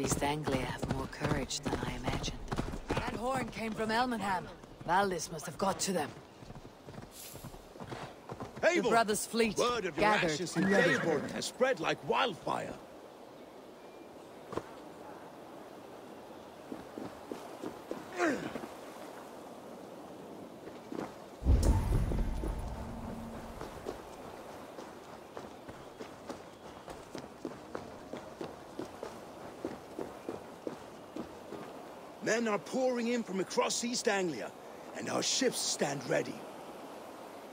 of East Anglia have more courage than I imagined. That horn came from Elmenham. Valdis must have got to them. Your Eivor! brother's fleet Word of your gathered ashes in and has spread like wildfire. Men are pouring in from across East Anglia, and our ships stand ready.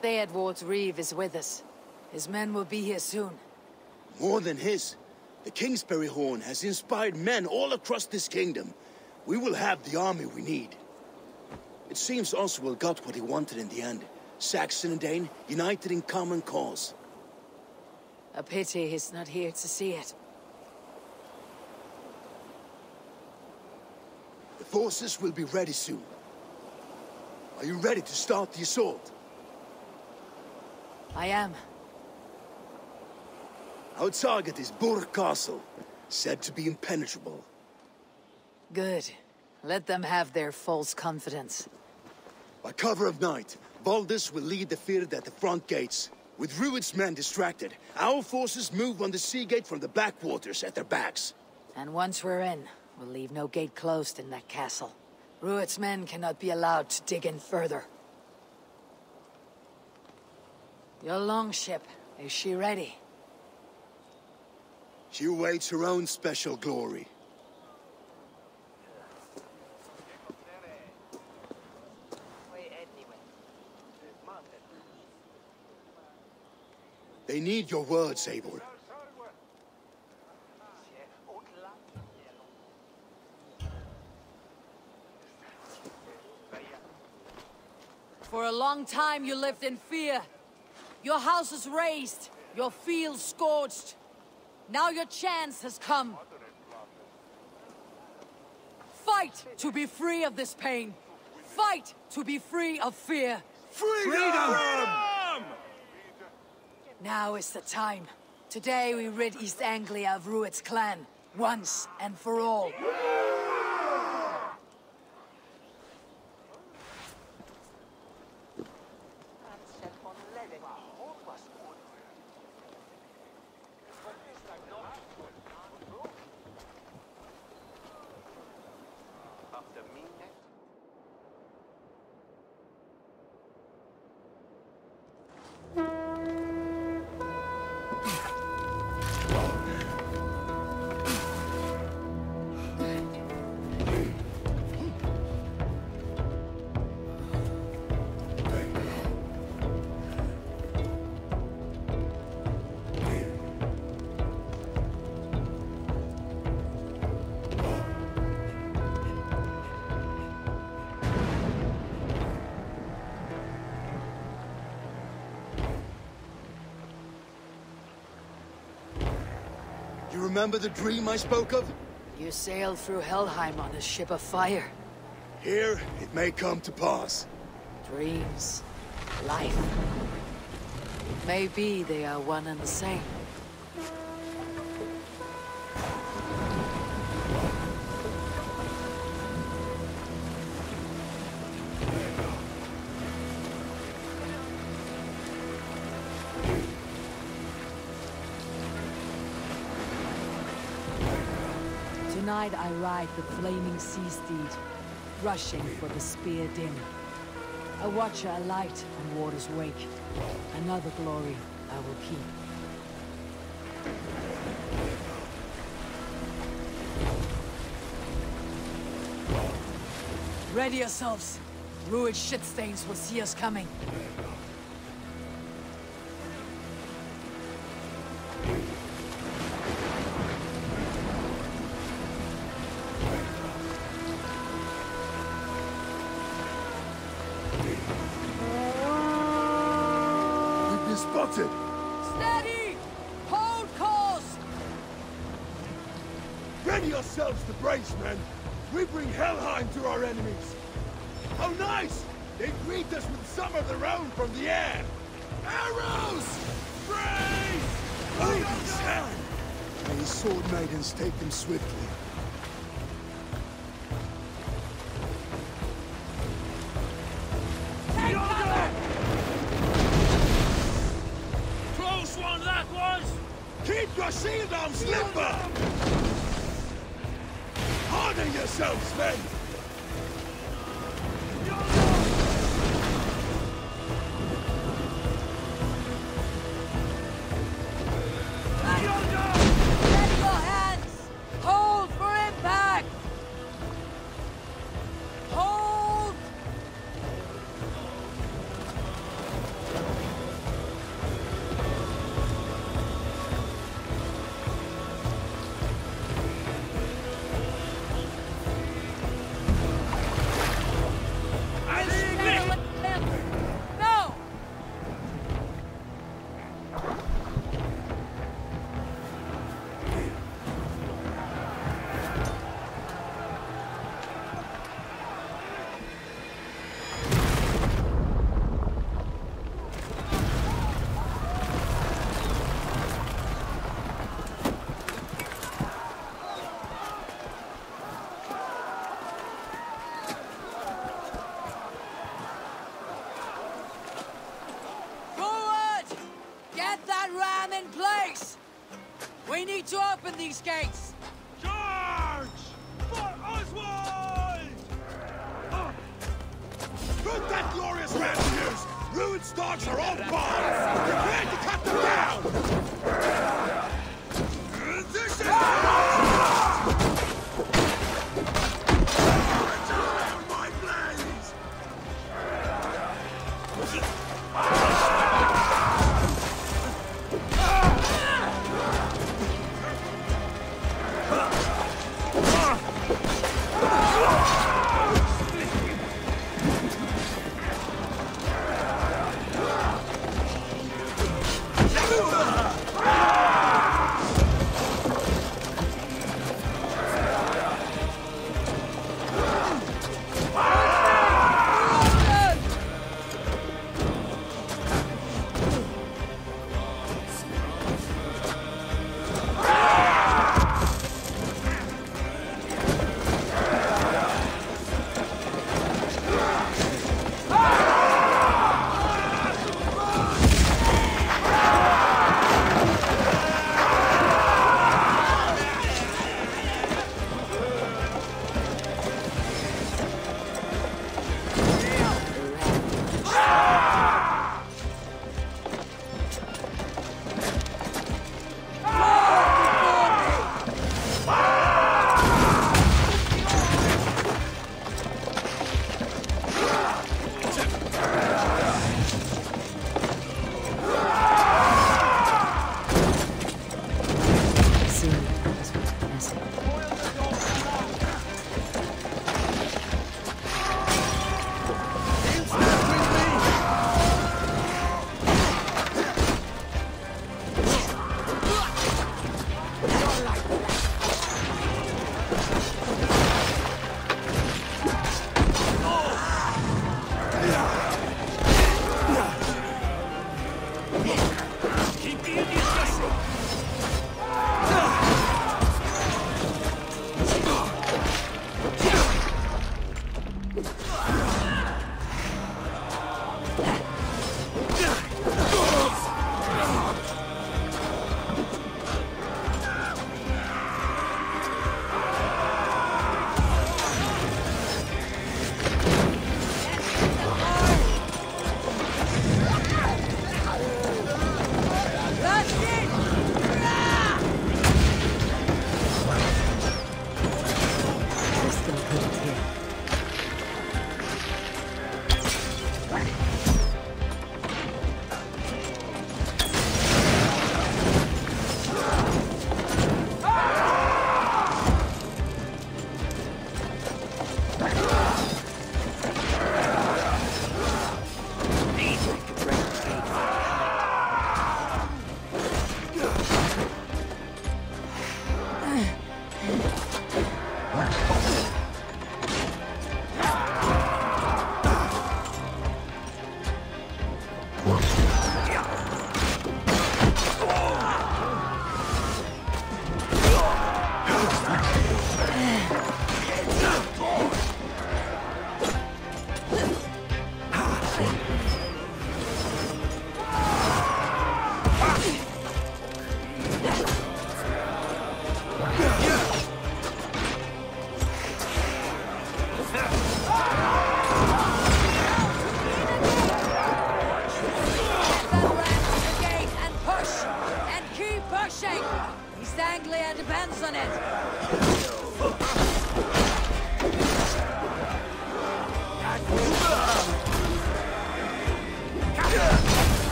Theodward's Reeve is with us. His men will be here soon. More than his, the Kingsbury Horn has inspired men all across this kingdom. We will have the army we need. It seems Oswald got what he wanted in the end. Saxon and Dane united in common cause. A pity he's not here to see it. Forces will be ready soon. Are you ready to start the assault? I am. Our target is Burgh Castle, said to be impenetrable. Good. Let them have their false confidence. By cover of night, Valdis will lead the field at the front gates. With Rued's men distracted, our forces move on the sea gate from the backwaters at their backs. And once we're in, we'll leave no gate closed in that castle. Rued's men cannot be allowed to dig in further. Your longship, is she ready? She awaits her own special glory. They need your words, Eivor. For a long time you lived in fear. Your house is razed, your fields scorched. Now your chance has come. Fight to be free of this pain. Fight to be free of fear. Freedom! Now is the time. Today we rid East Anglia of Rued's clan, once and for all. remember the dream I spoke of? You sailed through Helheim on a ship of fire. Here, it may come to pass. Dreams. Life. It may be they are one and the same. the flaming sea steed, rushing for the spear dim. A watcher alight on water's wake, another glory I will keep. Ready yourselves! Ruined shit stains will see us coming. must take them swiftly. Keep your shield on, limber! Harden yourselves, men!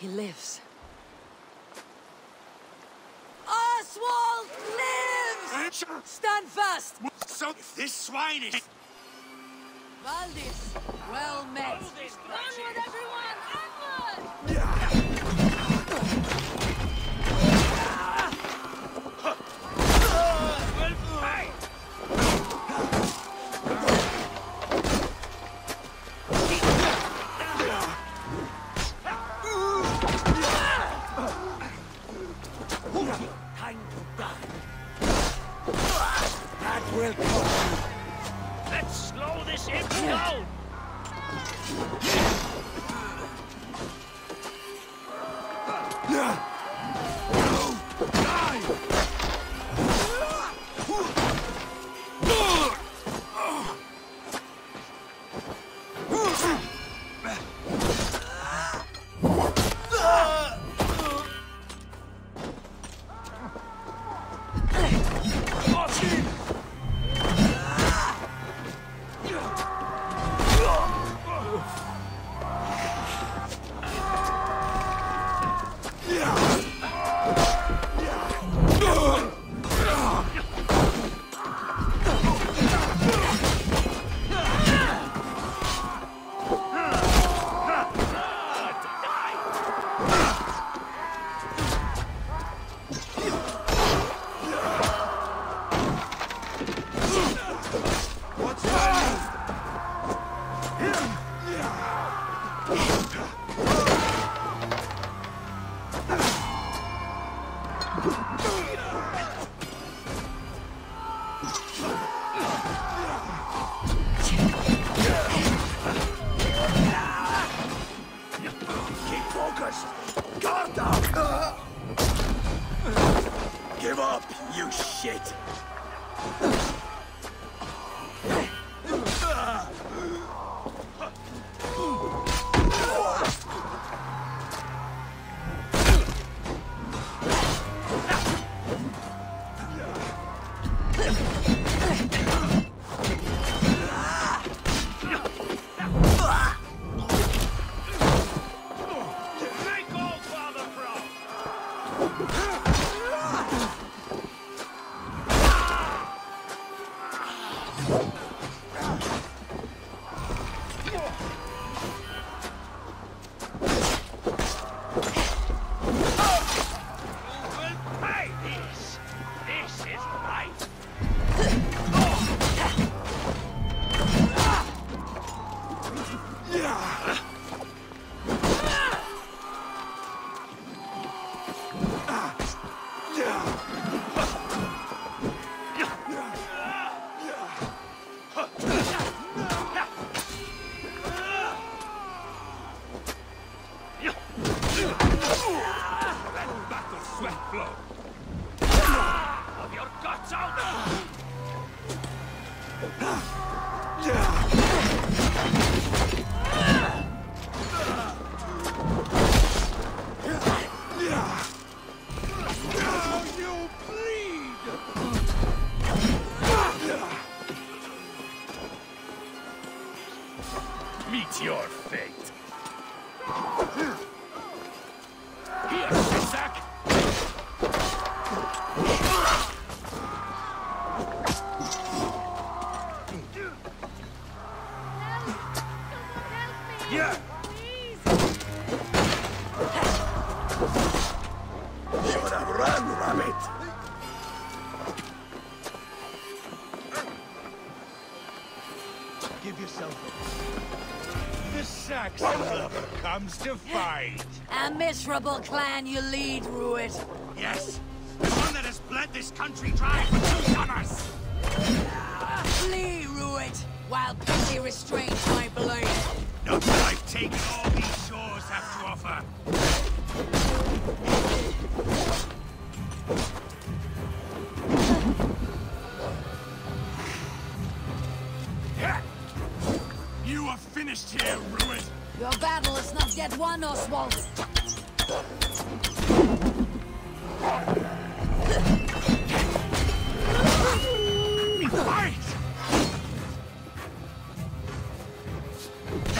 He lives. Oswald lives! Stand fast! So this swine is... Valdis, well met! Onward, everyone! Onward! To fight. A miserable clan you lead, Rued. Yes, the one that has bled this country dry for two summers. Flee, Rued, while pity restrains my blade. Not till I've taken all these shores have to offer. You are finished here. Your battle is not yet won, Oswald. Fight!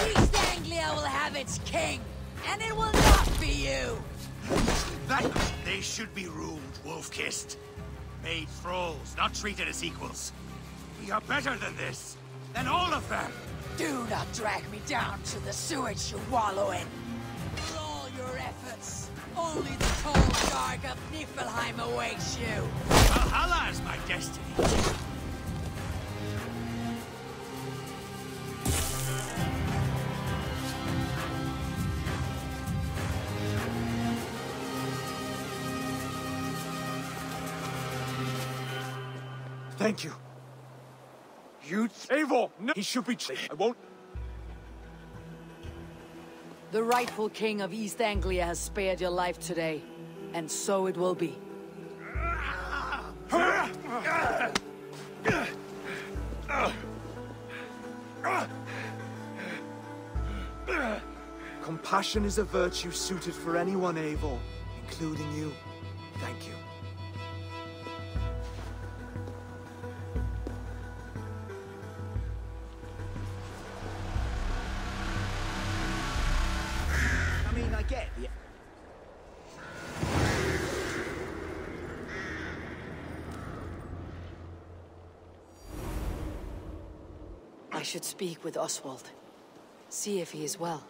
East Anglia will have its king, and it will not be you. That they should be ruled, wolf-kissed. Made thralls, not treated as equals. We are better than this. Than all of them. Do not drag me down to the sewage you wallow in. For all your efforts, only the cold dark of Niflheim awaits you. Valhalla is my destiny. Thank you. You Eivor! No, he should be. I won't. The rightful king of East Anglia has spared your life today, and so it will be. Compassion is a virtue suited for anyone, Eivor, including you. I should speak with Oswald. See if he is well.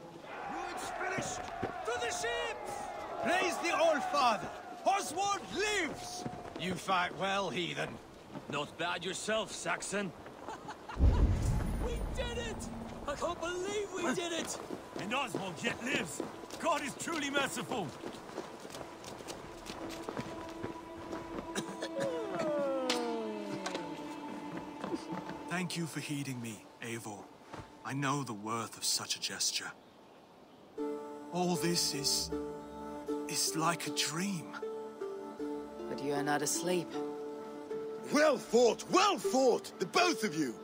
It's finished! To the ships! Praise the Old Father! Oswald lives! You fight well, heathen. Not bad yourself, Saxon. We did it! I can't believe we did it! And Oswald yet lives. God is truly merciful. Thank you for heeding me, Eivor. I know the worth of such a gesture. All this is... is like a dream. But you are not asleep. Well fought, well fought, the both of you!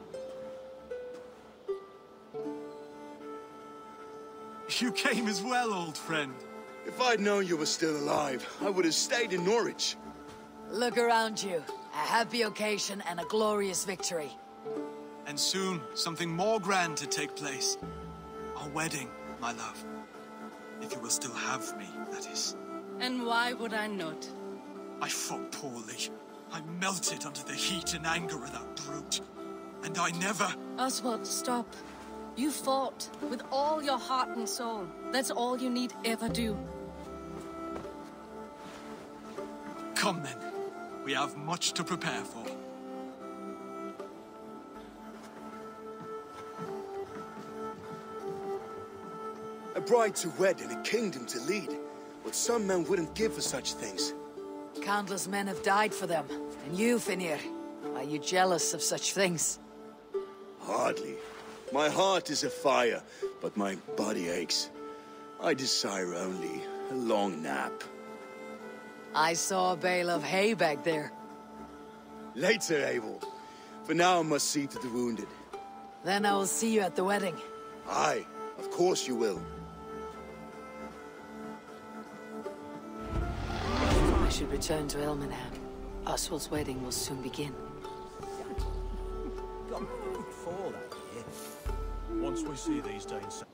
You came as well, old friend. If I'd known you were still alive, I would have stayed in Norwich. Look around you. A happy occasion and a glorious victory. And soon, something more grand to take place. Our wedding, my love. If you will still have me, that is. And why would I not? I fought poorly. I melted under the heat and anger of that brute. And I never... Oswald, stop. You fought with all your heart and soul. That's all you need ever do. Come then. We have much to prepare for. Bride to wed and a kingdom to lead. What some men wouldn't give for such things. Countless men have died for them. And you, Finir, are you jealous of such things? Hardly. My heart is afire, but my body aches. I desire only a long nap. I saw a bale of hay back there. Later, Abel. For now I must see to the wounded. Then I will see you at the wedding. Aye, of course you will. Return to Elmenham. Oswald's wedding will soon begin. Once we see these Danes...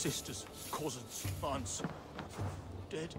Sisters, cousins, aunts. Dead.